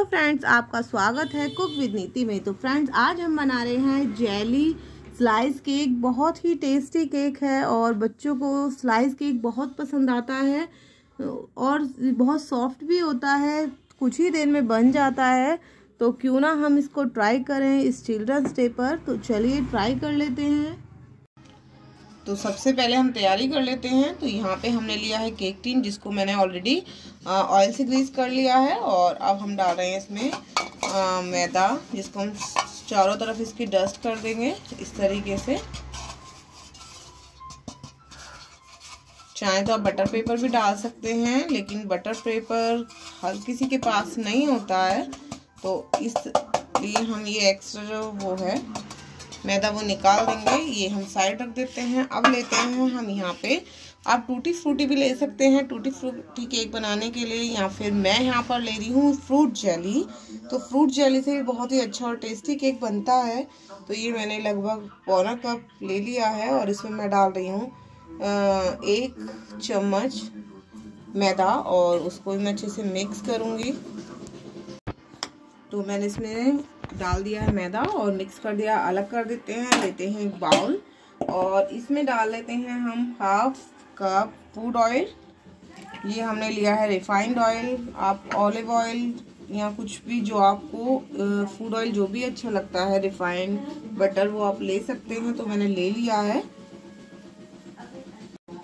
तो फ्रेंड्स, आपका स्वागत है कुक विद नीति में। तो फ्रेंड्स, आज हम बना रहे हैं जेली स्लाइस केक बहुत ही टेस्टी केक है और बच्चों को स्लाइस केक बहुत पसंद आता है और बहुत सॉफ्ट भी होता है, कुछ ही देर में बन जाता है। तो क्यों ना हम इसको ट्राई करें इस चिल्ड्रंस डे पर। तो चलिए ट्राई कर लेते हैं। तो सबसे पहले हम तैयारी कर लेते हैं। तो यहाँ पे हमने लिया है केक टीन जिसको मैंने ऑलरेडी ऑयल से ग्रीस कर लिया है और अब हम डाल रहे हैं इसमें आ, मैदा जिसको हम चारों तरफ़ इसकी डस्ट कर देंगे इस तरीके से। चाहे तो आप बटर पेपर भी डाल सकते हैं लेकिन बटर पेपर हर किसी के पास नहीं होता है। तो इस लिए हम ये एक्स्ट्रा जो वो है मैदा वो निकाल देंगे, ये हम साइड रख देते हैं। अब लेते हैं हम यहाँ पे। आप टूटी फ्रूटी भी ले सकते हैं, टूटी फ्रूटी केक बनाने के लिए। या फिर मैं यहाँ पर ले रही हूँ फ्रूट जेली। तो फ्रूट जेली से भी बहुत ही अच्छा और टेस्टी केक बनता है। तो ये मैंने लगभग पौना कप ले लिया है और इसमें मैं डाल रही हूँ एक चम्मच मैदा और उसको मैं अच्छे से मिक्स करूँगी। तो मैंने इसमें डाल दिया है मैदा और मिक्स कर दिया, अलग कर देते हैं, लेते हैं एक बाउल। और इसमें डाल लेते हैं हम हाफ़ कप फ़ूड ऑयल। ये हमने लिया है रिफाइंड ऑयल। आप ऑलिव ऑयल या कुछ भी जो आपको फ़ूड ऑयल जो भी अच्छा लगता है, रिफाइंड बटर वो आप ले सकते हैं तो मैंने ले लिया है।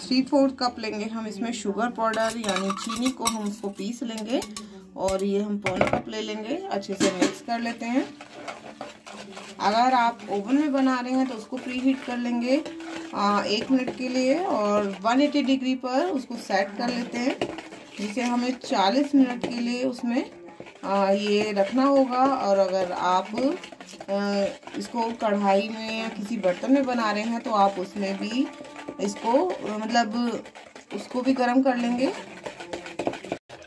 थ्री फोर्थ कप लेंगे हम इसमें शुगर पाउडर, यानी चीनी को हम उसको पीस लेंगे। और ये हम पौना कप ले लेंगे अच्छे से मिक्स कर लेते हैं। अगर आप ओवन में बना रहे हैं तो उसको प्री हीट कर लेंगे आ, एक मिनट के लिए और 180 डिग्री पर उसको सेट कर लेते हैं। जिसे हमें 40 मिनट के लिए उसमें आ, ये रखना होगा और अगर आप आ, इसको कढ़ाई में या किसी बर्तन में बना रहे हैं तो आप उसमें भी इसको मतलब उसको भी गर्म कर लेंगे।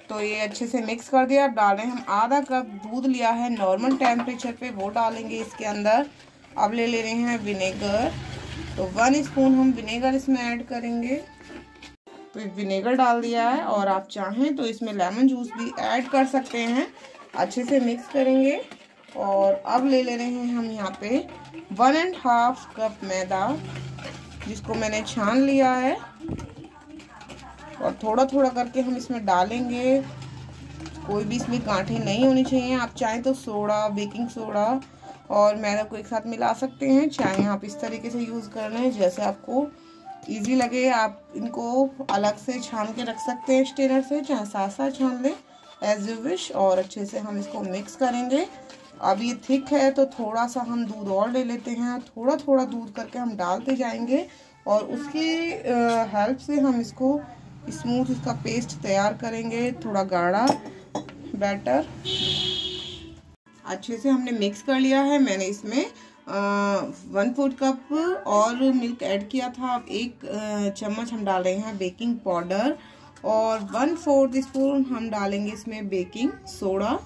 तो ये अच्छे से मिक्स कर दिया अब डाल रहे हैं हम आधा कप दूध लिया है नॉर्मल टेम्परेचर पे, वो डालेंगे इसके अंदर। अब ले ले रहे हैं विनेगर तो वन स्पून हम विनेगर इसमें ऐड करेंगे। तो विनेगर डाल दिया है और आप चाहें तो इसमें लेमन जूस भी ऐड कर सकते हैं। अच्छे से मिक्स करेंगे। और अब ले ले रहे हैं हम यहाँ पे वन एंड हाफ़ कप मैदा, जिसको मैंने छान लिया है। और थोड़ा थोड़ा करके हम इसमें डालेंगे। कोई भी इसमें गांठे नहीं होनी चाहिए। आप चाहें तो सोडा, बेकिंग सोडा और मैदा को एक साथ मिला सकते हैं। चाहे आप इस तरीके से यूज़ कर लें, जैसे आपको इजी लगे, आप इनको अलग से छान के रख सकते हैं स्टेनर से, चाहे साथ साथ छान लें। एज यू विश और अच्छे से हम इसको मिक्स करेंगे। अब ये थिक है तो थोड़ा सा हम दूध और ले लेते हैं। थोड़ा थोड़ा दूध करके हम डालते जाएँगे और उसकी हेल्प से हम इसको स्मूथ इसका पेस्ट तैयार करेंगे, थोड़ा गाढ़ा, बैटर। अच्छे से हमने मिक्स कर लिया है। मैंने इसमें वन फोर्थ कप और मिल्क ऐड किया था। अब एक चम्मच हम डाल रहे हैं बेकिंग पाउडर और वन फोर्थ स्पून हम डालेंगे इसमें बेकिंग सोडा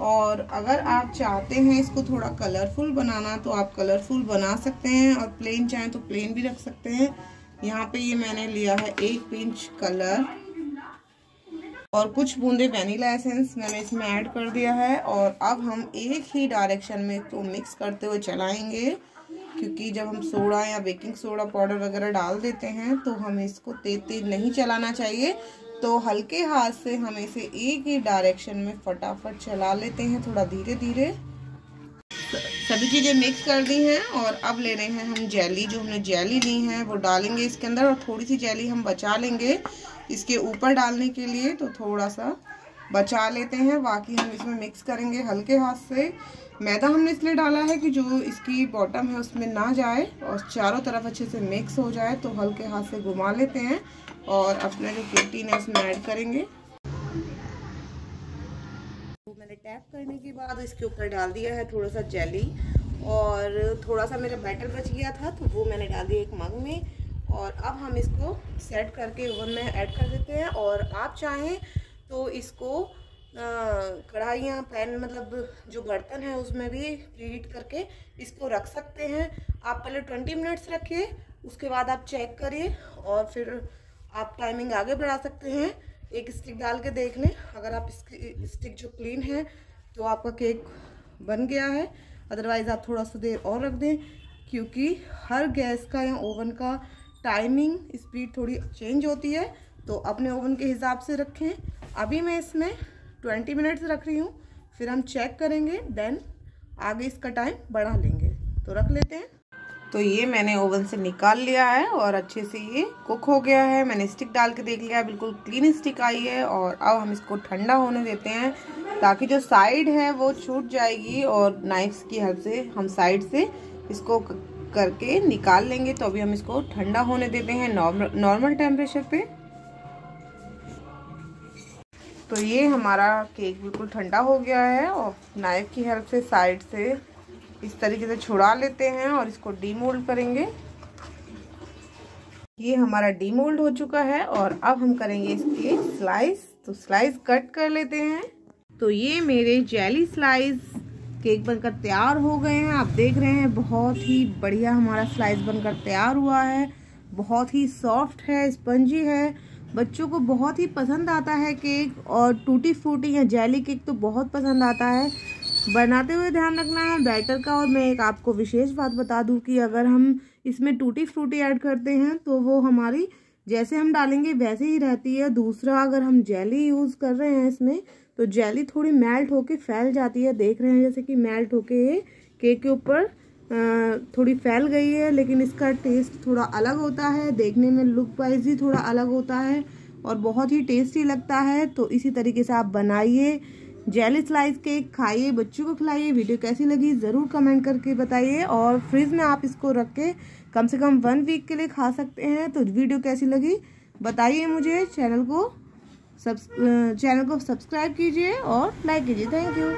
और अगर आप चाहते हैं इसको थोड़ा कलरफुल बनाना तो आप कलरफुल बना सकते हैं और प्लेन चाहें तो प्लेन भी रख सकते हैं। यहाँ पे ये मैंने लिया है एक पिंच कलर और कुछ बूंदे वेनिला एसेंस मैंने इसमें ऐड कर दिया है। और अब हम एक ही डायरेक्शन में इसको मिक्स करते हुए चलाएँगे। क्योंकि जब हम सोडा या बेकिंग सोडा पाउडर वगैरह डाल देते हैं तो हमें इसको तेज तेज नहीं चलाना चाहिए। तो हल्के हाथ से हम इसे एक ही डायरेक्शन में फटाफट चला लेते हैं, थोड़ा धीरे धीरे सभी चीज़ें मिक्स कर दी हैं और अब ले रहे हैं हम जेली जो हमने जेली ली है, वो डालेंगे इसके अंदर और थोड़ी सी जेली हम बचा लेंगे इसके ऊपर डालने के लिए तो थोड़ा सा बचा लेते हैं। बाकी हम इसमें मिक्स करेंगे हल्के हाथ से। मैदा हमने इसलिए डाला है कि जो इसकी बॉटम है उसमें ना जाए और चारों तरफ़ अच्छे से मिक्स हो जाए तो हल्के हाथ से घुमा लेते हैं और अपने जो प्रोटीन है उसमें ऐड करेंगे। टैप करने के बाद इसके ऊपर डाल दिया है थोड़ा सा जेली और थोड़ा सा मेरा बैटर बच गया था तो वो मैंने डाल दिया एक मग में। और अब हम इसको सेट करके ओवन में ऐड कर देते हैं और आप चाहें तो इसको कढ़ाइयाँ पैन मतलब जो बर्तन है उसमें भी प्रीहीट करके इसको रख सकते हैं। आप पहले ट्वेंटी मिनट्स रखिए, उसके बाद आप चेक करिए और फिर आप टाइमिंग आगे बढ़ा सकते हैं। एक स्टिक डाल के देख लें, अगर आप स्टिक जो क्लीन है तो आपका केक बन गया है। अदरवाइज़ आप थोड़ा सा देर और रख दें, क्योंकि हर गैस का या ओवन का टाइमिंग स्पीड थोड़ी चेंज होती है। तो अपने ओवन के हिसाब से रखें। अभी मैं इसमें 20 मिनट्स रख रही हूँ, फिर हम चेक करेंगे देन आगे इसका टाइम बढ़ा लेंगे। तो रख लेते हैं। तो ये मैंने ओवन से निकाल लिया है और अच्छे से ये कुक हो गया है। मैंने स्टिक डाल के देख लिया बिल्कुल क्लीन स्टिक आई है और अब हम इसको ठंडा होने देते हैं ताकि जो साइड है वो छूट जाएगी और नाइफ्स की हेल्प से हम साइड से इसको करके निकाल लेंगे। तो अभी हम इसको ठंडा होने देते हैं नॉर्मल टेम्परेचर पे। तो ये हमारा केक बिल्कुल ठंडा हो गया है और नाइफ की हेल्प से साइड से इस तरीके से छुड़ा लेते हैं और इसको डीमोल्ड करेंगे। ये हमारा डीमोल्ड हो चुका है और अब हम करेंगे इसके स्लाइस तो स्लाइस कट कर लेते हैं। तो ये मेरे जेली स्लाइस केक बनकर तैयार हो गए हैं। आप देख रहे हैं, बहुत ही बढ़िया हमारा स्लाइस बनकर तैयार हुआ है। बहुत ही सॉफ्ट है स्पंजी है। बच्चों को बहुत ही पसंद आता है केक और टूटी फूटी या जेली केक तो बहुत पसंद आता है। बनाते हुए ध्यान रखना है, बैटर का, और मैं एक आपको विशेष बात बता दूँ कि अगर हम इसमें टूटी फ्रूटी ऐड करते हैं तो वो हमारी, जैसे हम डालेंगे वैसे ही रहती है। दूसरा, अगर हम जेली यूज़ कर रहे हैं इसमें तो जेली थोड़ी मेल्ट होके फैल जाती है। देख रहे हैं जैसे कि मेल्ट होके ये केक के ऊपर थोड़ी फैल गई है, लेकिन इसका टेस्ट थोड़ा अलग होता है। देखने में लुक वाइज ही थोड़ा अलग होता है और बहुत ही टेस्टी लगता है। तो इसी तरीके से आप बनाइए। जेली स्लाइस केक खाइए, बच्चों को खिलाइए, वीडियो कैसी लगी ज़रूर कमेंट करके बताइए और फ्रिज में आप इसको रख के कम से कम वन वीक के लिए खा सकते हैं तो वीडियो कैसी लगी बताइए मुझे, चैनल को सब्स चैनल को सब्सक्राइब कीजिए और लाइक कीजिए, थैंक यू।